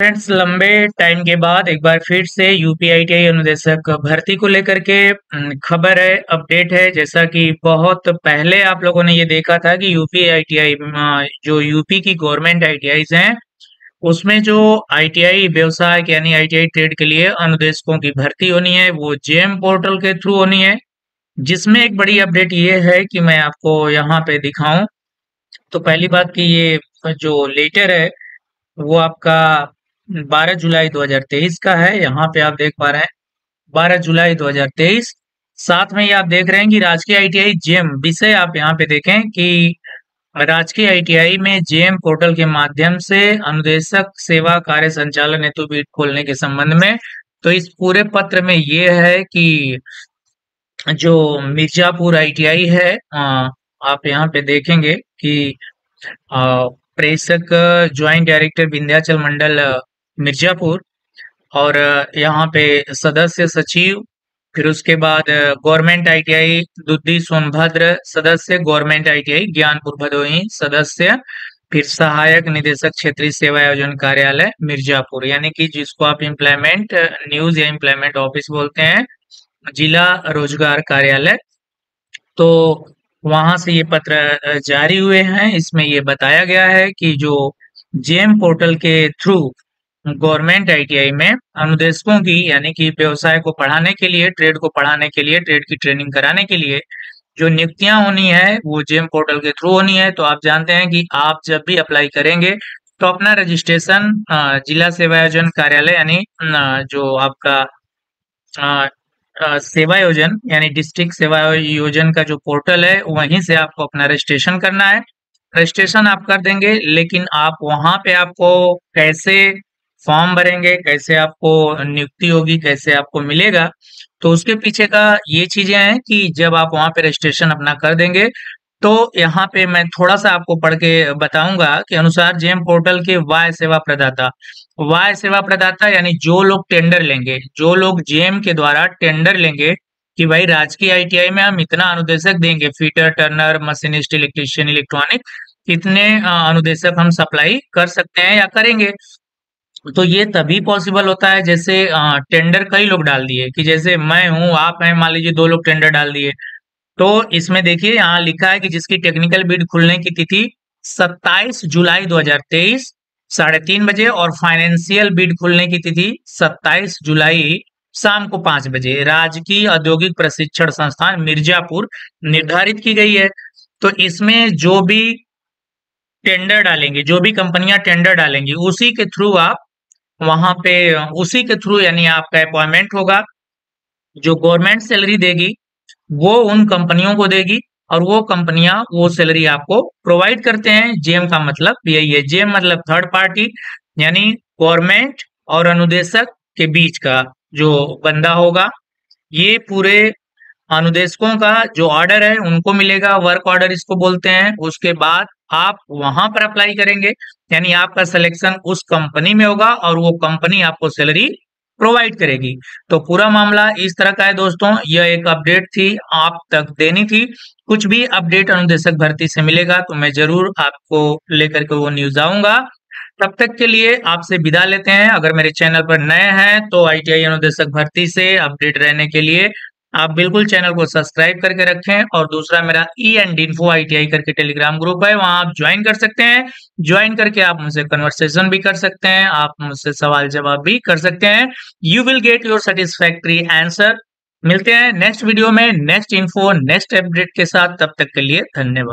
Friends लंबे time के बाद एक बार फिर से यूपीआईटीआई अनुदेशक भर्ती को लेकर के खबर है अपडेट है। जैसा कि बहुत पहले आप लोगों ने ये देखा था कि यूपीआईटीआई जो यूपी की गवर्नमेंट आईटीआई हैं, उसमें जो आईटीआई व्यवसाय यानी आईटीआई ट्रेड के लिए अनुदेशकों की भर्ती होनी है, वो जेम पोर्टल के थ्रू होनी है। जिसमें एक बड़ी अपडेट ये है कि मैं आपको यहाँ पे दिखाऊँ। तो पहली बात की ये जो लेटर है, वो आपका 12 जुलाई 2023 का है। यहाँ पे आप देख पा रहे हैं 12 जुलाई 2023 साथ में ये आप देख रहे हैं कि राजकीय आईटीआई जेम विषय आप यहाँ पे देखें कि राजकीय आईटीआई में जेम पोर्टल के माध्यम से अनुदेशक सेवा कार्य संचालन हेतु बीट खोलने के संबंध में तो इस पूरे पत्र में ये है कि जो मिर्जापुर आईटीआई है आप यहाँ पे देखेंगे कि प्रेषक ज्वाइंट डायरेक्टर विंध्याचल मंडल मिर्जापुर, और यहाँ पे सदस्य सचिव, फिर उसके बाद गवर्नमेंट आईटीआई, दुद्दी सोनभद्र, सदस्य, गवर्नमेंट आईटीआई, ज्ञानपुर भदोही, सदस्य, फिर सहायक निदेशक क्षेत्रीय सेवा आयोजन कार्यालय, मिर्जापुर। यानी कि जिसको आप इम्प्लायमेंट न्यूज़ या इम्प्लायमेंट ऑफ़िस बोलते हैं, जिला रोज़गार कार्यालय। तो वहाँ से ये पत्र जारी हुए हैं। इसमें ये बताया गया है कि जो जेम पोर्टल के थ्रू गवर्नमेंट आईटीआई में अनुदेशकों की, यानी कि व्यवसाय को पढ़ाने के लिए, ट्रेड को पढ़ाने के लिए, ट्रेड की ट्रेनिंग कराने के लिए, जो नियुक्तियाँ होनी है, वो जेम पोर्टल के थ्रू होनी है। तो आप जानते हैं कि आप जब भी अप्लाई करेंगे तो अपना रजिस्ट्रेशन जिला सेवायोजन कार्यालय, यानी जो आपका सेवायोजन यानी डिस्ट्रिक्ट सेवा योजन का जो पोर्टल है, वहीं से आपको अपना रजिस्ट्रेशन करना है। रजिस्ट्रेशन आप कर देंगे, लेकिन आप वहाँ पे आपको कैसे फॉर्म भरेंगे, कैसे आपको नियुक्ति होगी, कैसे आपको मिलेगा। तो उसके पीछे का ये चीज़ें हैं कि जब आप वहाँ पे रजिस्ट्रेशन अपना कर देंगे तो यहाँ पे मैं थोड़ा सा आपको पढ़ के बताऊँगा कि अनुसार जेम पोर्टल के वाय सेवा प्रदाता, वाय सेवा प्रदाता यानी जो लोग टेंडर लेंगे, जो लोग जेम के द्वारा टेंडर लेंगे कि भाई राजकीय आईटीआई में हम इतना अनुदेशक देंगे, fitter, turner, machinist, electrician, electronic कितने अनुदेशक हम सप्लाई कर सकते हैं या करेंगे। तो ये तभी पॉसिबल होता है जैसे टेंडर कई लोग डाल दिए कि जैसे मैं हूँ, आप हैं, मान लीजिए दो लोग टेंडर डाल दिए। तो इसमें देखिए यहाँ लिखा है कि जिसकी टेक्निकल बिड खुलने की तिथि 27 जुलाई 2023 साढ़े तीन बजे और फाइनेंशियल बिड खुलने की तिथि 27 जुलाई शाम को पाँच बजे। राजकीय औद्योगिक प्रशिक्षण संस्थान मिर्जापुर निर्धारित की गई है। तो इसमें जो भी टेंडर डालेंगे, जो भी कंपनियाँ टेंडर डालेंगी, उसी के थ्रू आप वहाँ पे, उसी के थ्रू यानी आपका अपॉइंटमेंट होगा, जो गवर्नमेंट सैलरी देगी, वो उन कंपनियों को देगी और वो कंपनियाँ वो सैलरी आपको प्रोवाइड करते हैं। जेम का मतलब यही है जेम मतलब थर्ड पार्टी यानी गवर्नमेंट और अनुदेशक के बीच का जो बंदा होगा, ये पूरे अनुदेशकों का जो ऑर्डर है, उनको मिलेगा वर्क ऑर्डर इसको बोलते हैं। उसके बाद आप वहाँ पर अप्लाई करेंगे, यानी आपका सिलेक्शन उस कंपनी में होगा और वो कंपनी आपको सैलरी प्रोवाइड करेगी। तो पूरा मामला इस तरह का है दोस्तों। यह एक अपडेट थी, आप तक देनी थी। कुछ भी अपडेट अनुदेशक भर्ती से मिलेगा तो मैं ज़रूर आपको लेकर के वो न्यूज़ आऊँगा। तब तक के लिए आपसे विदा लेते हैं। अगर मेरे चैनल पर नए हैं तो आईटीआई अनुदेशक भर्ती से अपडेट रहने के लिए आप बिल्कुल चैनल को सब्सक्राइब करके रखें और दूसरा मेरा ई एंड इन्फो आई करके टेलीग्राम ग्रुप है, वहाँ आप ज्वाइन कर सकते हैं। ज्वाइन करके आप मुझसे कन्वर्सेशन भी कर सकते हैं, आप मुझसे सवाल जवाब भी कर सकते हैं। You will get your satisfactory answer मिलते हैं नेक्स्ट वीडियो में नेक्स्ट इन्फो नेक्स्ट अपडेट के साथ। तब तक के लिए धन्यवाद।